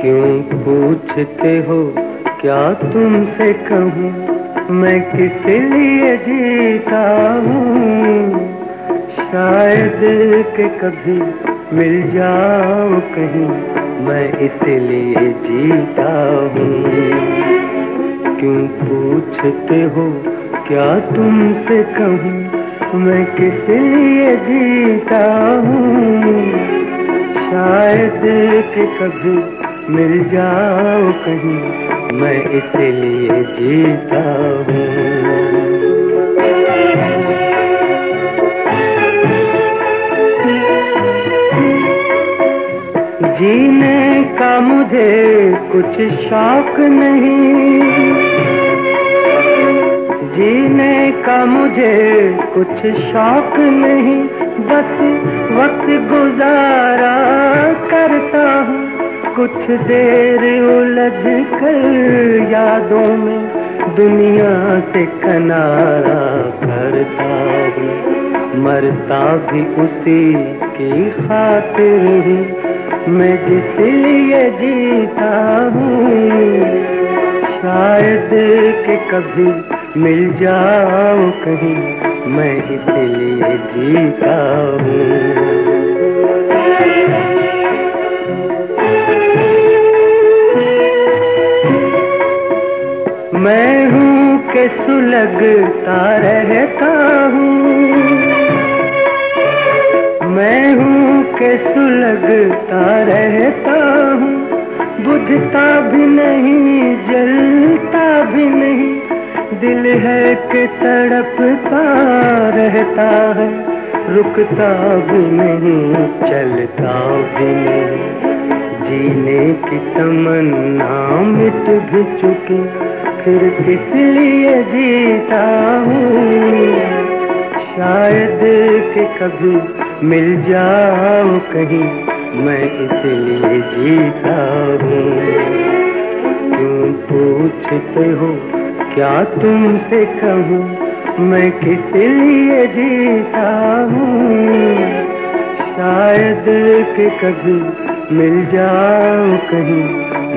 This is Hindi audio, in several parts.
क्यों पूछते हो, क्या तुमसे कहूँ? मैं किस लिए जीता हूँ? शायद के कभी मिल जाओ कहीं, मैं इसलिए जीता हूँ। क्यों पूछते हो, क्या तुमसे कहूँ? मैं किस लिए जीता हूँ? शायद के कभी मिल जाओ कहीं, मैं इसलिए जीता हूँ। जीने का मुझे कुछ शौक नहीं। जीने का मुझे कुछ शौक नहीं, बस वक्त गुजारा कुछ देर उलझ कर यादों में दुनिया से कनारा करता हूँ मरता भी उसी की खातिर ही मैं जिस लिए जीता हूँ। शायद के कभी मिल जाओ कहीं मैं इसलिए जीता हूँ। के सुलगता रहता हूँ। मैं हूँ के सुलगता रहता हूँ। बुझता भी नहीं, जलता भी नहीं। दिल है कि तड़पता रहता है। रुकता भी नहीं, चलता भी नहीं। जीने की तमन्ना मिट भी चुकी। फिर किस लिए जीता हूँ। शायद के कभी मिल जाओ कहीं, मैं इसलिए जीता हूँ। क्यों पूछते हो, क्या तुमसे कहूँ, मैं किस लिए जीता हूँ? शायद के कभी मिल जाओ कहीं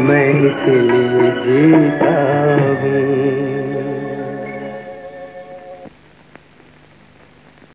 मैं इसलिए जीता हूँ।